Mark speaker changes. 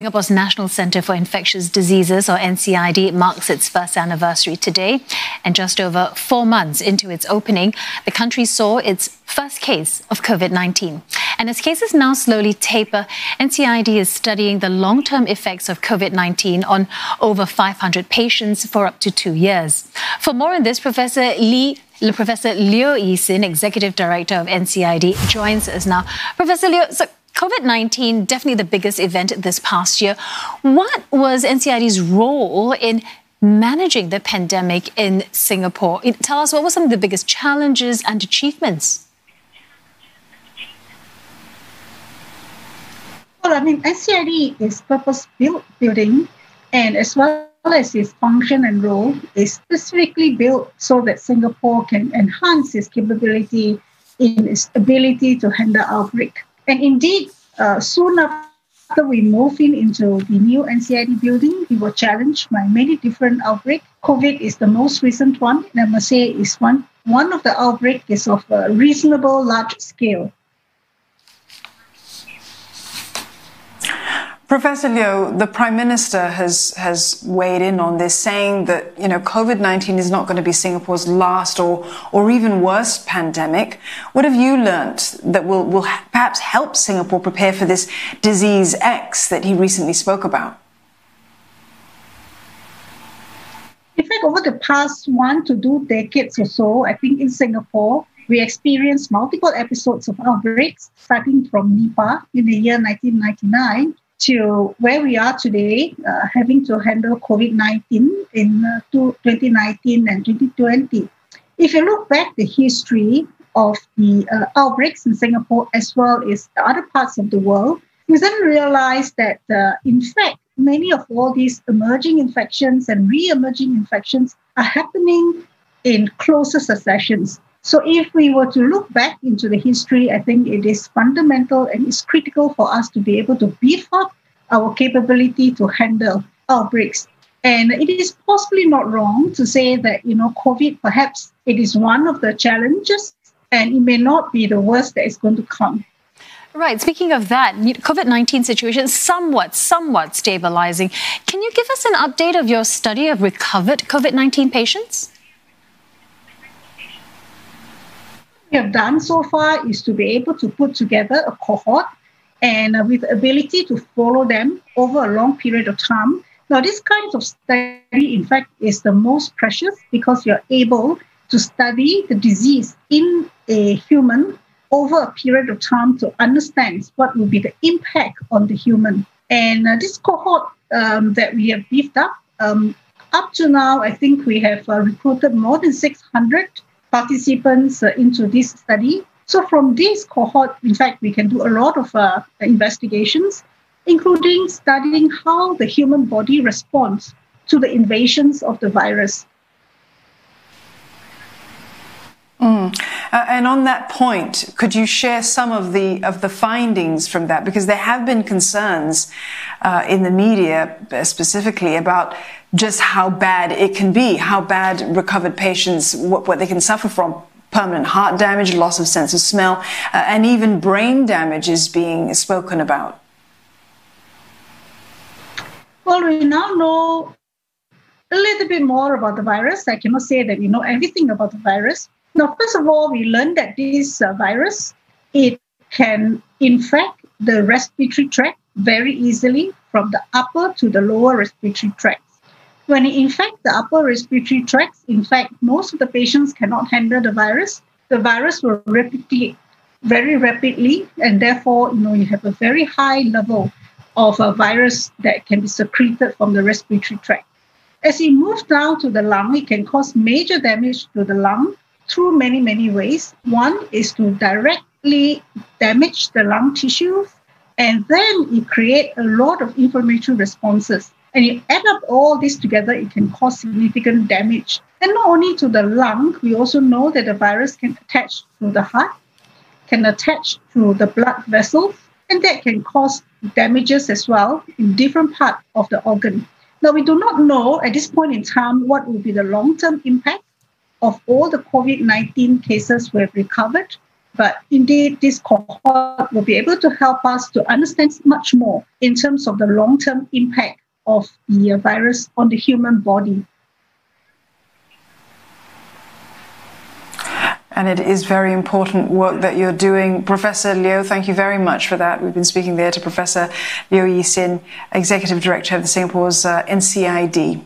Speaker 1: Singapore's National Centre for Infectious Diseases, or NCID, marks its first anniversary today. And just over four months into its opening, the country saw its first case of COVID 19. And as cases now slowly taper, NCID is studying the long term effects of COVID 19 on over 500 patients for up to two years. For more on this, Professor Lee Professor Leo Yee Sin, Executive Director of NCID, joins us now. Professor Leo, so COVID 19, definitely the biggest event this past year. What was NCID's role in managing the pandemic in Singapore? Tell us what were some of the biggest challenges and achievements?
Speaker 2: Well, I mean, NCID is purpose built building, and as well as its function and role, is specifically built so that Singapore can enhance its capability in its ability to handle outbreak. And indeed, uh, soon after we moved in into the new NCID building, we were challenged by many different outbreaks. COVID is the most recent one, and I must say is one one of the outbreak is of a reasonable large scale.
Speaker 3: Professor Leo, the Prime Minister has, has weighed in on this, saying that, you know, COVID-19 is not going to be Singapore's last or, or even worst pandemic. What have you learnt that will, will perhaps help Singapore prepare for this disease X that he recently spoke about?
Speaker 2: In fact, over the past one to two decades or so, I think in Singapore, we experienced multiple episodes of outbreaks, starting from Nipah in the year 1999 to where we are today, uh, having to handle COVID 19 in uh, 2019 and 2020. If you look back the history of the uh, outbreaks in Singapore as well as the other parts of the world, you then realize that, uh, in fact, many of all these emerging infections and re emerging infections are happening in closer successions. So, if we were to look back into the history, I think it is fundamental and it's critical for us to be able to beef up our capability to handle outbreaks. And it is possibly not wrong to say that, you know, COVID perhaps it is one of the challenges and it may not be the worst that is going to come.
Speaker 1: Right. Speaking of that, COVID 19 situation somewhat, somewhat stabilizing. Can you give us an update of your study of recovered COVID 19 patients?
Speaker 2: we have done so far is to be able to put together a cohort and uh, with ability to follow them over a long period of time. Now, this kind of study, in fact, is the most precious because you're able to study the disease in a human over a period of time to understand what will be the impact on the human. And uh, this cohort um, that we have beefed up, um, up to now, I think we have uh, recruited more than 600 participants uh, into this study. So from this cohort, in fact, we can do a lot of uh, investigations, including studying how the human body responds to the invasions of the virus.
Speaker 3: Mm. Uh, and on that point, could you share some of the of the findings from that? Because there have been concerns uh, in the media, uh, specifically about just how bad it can be, how bad recovered patients, what, what they can suffer from. Permanent heart damage, loss of sense of smell, uh, and even brain damage is being spoken about.
Speaker 2: Well, we now know a little bit more about the virus. I cannot say that we know everything about the virus. Now, first of all, we learned that this uh, virus it can infect the respiratory tract very easily from the upper to the lower respiratory tract. When it infects the upper respiratory tracts, in fact, most of the patients cannot handle the virus. The virus will replicate very rapidly, and therefore, you know, you have a very high level of a virus that can be secreted from the respiratory tract. As it moves down to the lung, it can cause major damage to the lung through many, many ways. One is to directly damage the lung tissues, and then it create a lot of inflammatory responses. And you add up all this together, it can cause significant damage. And not only to the lung, we also know that the virus can attach to the heart, can attach to the blood vessels, and that can cause damages as well in different parts of the organ. Now, we do not know at this point in time what will be the long term impact of all the COVID 19 cases we have recovered. But indeed, this cohort will be able to help us to understand much more in terms of the long term impact of the virus on the human body.
Speaker 3: And it is very important work that you're doing. Professor Leo, thank you very much for that. We've been speaking there to Professor Leo Yee Sin, Executive Director of the Singapore's uh, NCID.